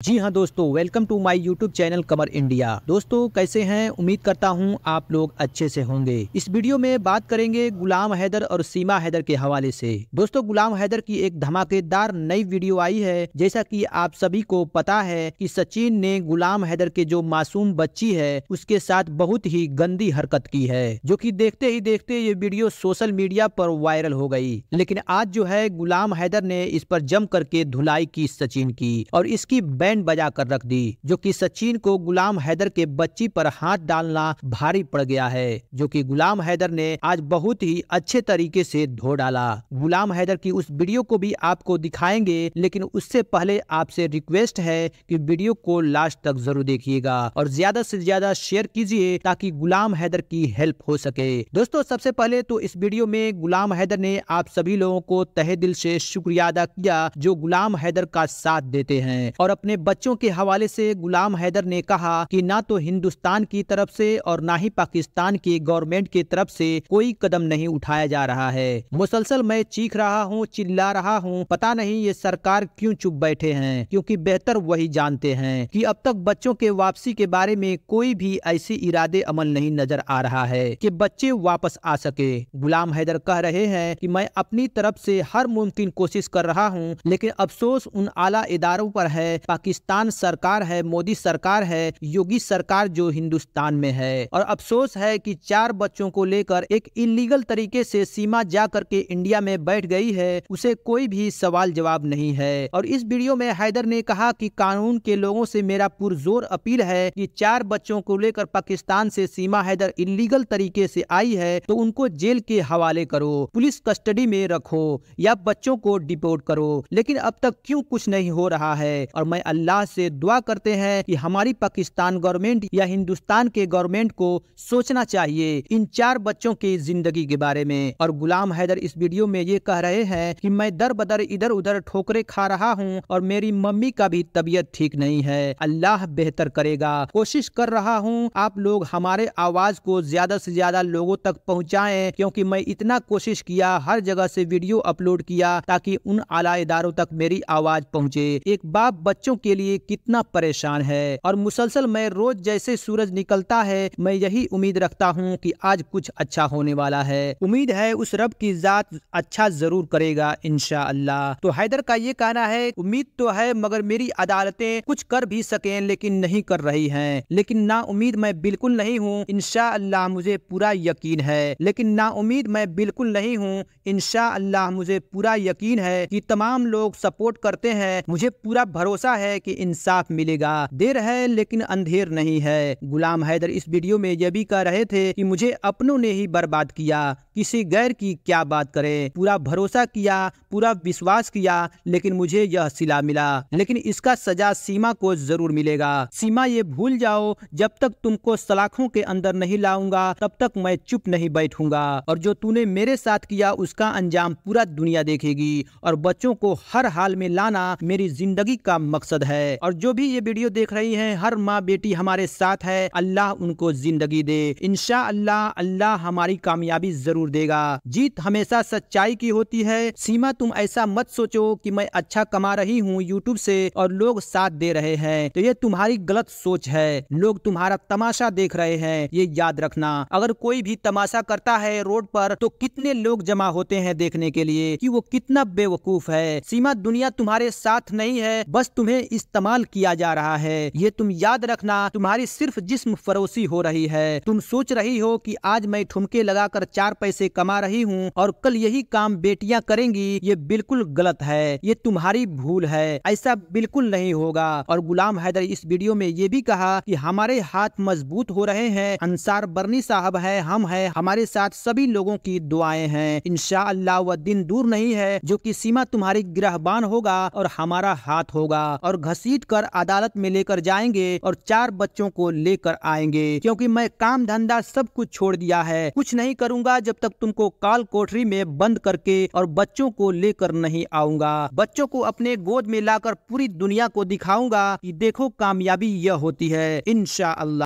जी हाँ दोस्तों welcome to my YouTube channel Kamar India दोस्तों, कैसे हैं? उम्मीद करता हूँ आप लोग अच्छे से होंगे। इस वीडियो में बात करेंगे गुलाम हैदर और सीमा हैदर के हवाले से। दोस्तों, गुलाम हैदर की एक धमाकेदार नई वीडियो आई है, जैसा कि आप सभी को पता है कि सचिन ने गुलाम हैदर के जो मासूम बच्ची है, उसके साथ बहुत ही गंदी हरकत की है, जो की देखते ही देखते ये वीडियो सोशल मीडिया पर वायरल हो गई। लेकिन आज जो है, गुलाम हैदर ने इस पर जम करके धुलाई की सचिन की और इसकी बैंड बजा कर रख दी, जो कि सचिन को गुलाम हैदर के बच्ची पर हाथ डालना भारी पड़ गया है, जो कि गुलाम हैदर ने आज बहुत ही अच्छे तरीके से धो डाला। गुलाम हैदर की उस वीडियो को भी आपको दिखाएँगे, लेकिन उससे पहले आपसे रिक्वेस्ट है कि वीडियो को लास्ट तक ज़रूर देखिएगा और ज़्यादा से ज़्यादा शेयर कीजिए ताकि गुलाम हैदर की हेल्प हो सके। दोस्तों, सबसे पहले तो इस वीडियो में गुलाम हैदर ने आप सभी लोगों को तहे दिल से शुक्रिया अदा किया, जो गुलाम हैदर का साथ देते हैं और अपने बच्चों के हवाले से गुलाम हैदर ने कहा कि ना तो हिंदुस्तान की तरफ़ से और ना ही पाकिस्तान की गवर्नमेंट की तरफ़ से कोई कदम नहीं उठाया जा रहा है। मुसलसल मैं चीख रहा हूँ, चिल्ला रहा हूँ, पता नहीं ये सरकार क्यों चुप बैठे हैं, क्योंकि बेहतर वही जानते हैं कि अब तक बच्चों के वापसी के बारे में कोई भी ऐसे इरादे अमल नहीं नज़र आ रहा है कि बच्चे वापस आ सके। गुलाम हैदर कह रहे हैं कि मैं अपनी तरफ़ से हर मुमकिन कोशिश कर रहा हूँ, लेकिन अफसोस उन आला इदारों पर है पाकिस्तान पाकिस्तान सरकार है, मोदी सरकार है, योगी सरकार जो हिंदुस्तान में है। और अफसोस है कि चार बच्चों को लेकर एक इलीगल तरीके से सीमा जा करके इंडिया में बैठ गई है, उसे कोई भी सवाल जवाब नहीं है। और इस वीडियो में हैदर ने कहा कि कानून के लोगों से मेरा पुरजोर अपील है कि चार बच्चों को लेकर पाकिस्तान से सीमा हैदर इलीगल तरीके से आई है तो उनको जेल के हवाले करो, पुलिस कस्टडी में रखो या बच्चों को डिपोर्ट करो। लेकिन अब तक क्यों कुछ नहीं हो रहा है? और मैं अल्लाह से दुआ करते हैं कि हमारी पाकिस्तान गवर्नमेंट या हिंदुस्तान के गवर्नमेंट को सोचना चाहिए इन चार बच्चों की ज़िंदगी के बारे में। और गुलाम हैदर इस वीडियो में ये कह रहे हैं कि मैं दर बदर इधर उधर ठोकरे खा रहा हूँ और मेरी मम्मी का भी तबीयत ठीक नहीं है। अल्लाह बेहतर करेगा। कोशिश कर रहा हूँ आप लोग हमारे आवाज़ को ज़्यादा से ज़्यादा लोगों तक पहुँचाए, क्योंकि मैं इतना कोशिश किया, हर जगह से वीडियो अपलोड किया, ताकि उन आला इदारों तक मेरी आवाज़ पहुँचे। एक बाप बच्चों के लिए लिए कितना परेशान है। और मुसलसल मैं रोज जैसे सूरज निकलता है, मैं यही उम्मीद रखता हूँ कि आज कुछ अच्छा होने वाला है। उम्मीद है उस रब की जात अच्छा ज़रूर करेगा इनशा अल्लाह तो हैदर का ये कहना है, उम्मीद तो है, मगर मेरी अदालतें कुछ कर भी सके, लेकिन नहीं कर रही है। लेकिन ना उम्मीद मैं बिल्कुल नहीं हूँ इनशा अल्लाह मुझे पूरा यकीन है। लेकिन ना उम्मीद मैं बिल्कुल नहीं हूँ इनशा अल्लाह मुझे पूरा यकीन है कि तमाम लोग सपोर्ट करते हैं, मुझे पूरा भरोसा है कि इंसाफ मिलेगा। देर है, लेकिन अंधेर नहीं है। गुलाम हैदर इस वीडियो में यह भी कह रहे थे कि मुझे अपनों ने ही बर्बाद किया। किसी गैर की क्या बात करे? पूरा भरोसा किया, पूरा विश्वास किया, लेकिन मुझे यह सिला मिला। लेकिन इसका सजा सीमा को ज़रूर मिलेगा। सीमा ये भूल जाओ, जब तक तुमको सलाखों के अंदर नहीं लाऊँगा, तब तक मैं चुप नहीं बैठूँगा। और जो तूने मेरे साथ किया, उसका अंजाम पूरा दुनिया देखेगी। और बच्चों को हर हाल में लाना मेरी ज़िंदगी का मकसद है। और जो भी ये वीडियो देख रही है, हर माँ बेटी हमारे साथ है। अल्लाह उनको ज़िंदगी दे। इनशा अल्लाह अल्लाह हमारी कामयाबी ज़रूर देगा। जीत हमेशा सच्चाई की होती है। सीमा, तुम ऐसा मत सोचो कि मैं अच्छा कमा रही हूँ यूट्यूब से और लोग साथ दे रहे हैं। तो ये तुम्हारी गलत सोच है। लोग तुम्हारा तमाशा देख रहे हैं। ये याद रखना। अगर कोई भी तमाशा करता है रोड पर तो कितने लोग जमा होते हैं देखने के लिए कि वो कितना बेवकूफ़ है? सीमा, दुनिया तुम्हारे साथ नहीं है। बस तुम्हें इस्तेमाल किया जा रहा है। ये तुम याद रखना। तुम्हारी सिर्फ़ जिस्म फरोसी हो रही है। तुम सोच रही हो कि आज मैं ठुमके लगाकर चार पैसे कमा रही हूँ और कल यही काम बेटियाँ करेंगी, ये बिल्कुल गलत है, ये तुम्हारी भूल है, ऐसा बिल्कुल नहीं होगा। और गुलाम हैदर इस वीडियो में ये भी कहा कि हमारे हाथ मज़बूत हो रहे हैं, अंसार बर्नी साहब है, हम है, हमारे साथ सभी लोगों की दुआएँ हैं। इनशा अल्लाह वह दिन दूर नहीं है जो कि सीमा तुम्हारी गिरहबान होगा और हमारा हाथ होगा। और घसीट कर अदालत में लेकर जाएँगे और चार बच्चों को लेकर आएँगे, क्योंकि मैं काम धंधा सब कुछ छोड़ दिया है। कुछ नहीं करूँगा जब तक तुमको काल कोठरी में बंद करके और बच्चों को लेकर नहीं आऊँगा। बच्चों को अपने गोद में लाकर पूरी दुनिया को दिखाऊँगा कि देखो कामयाबी यह होती है। इनशा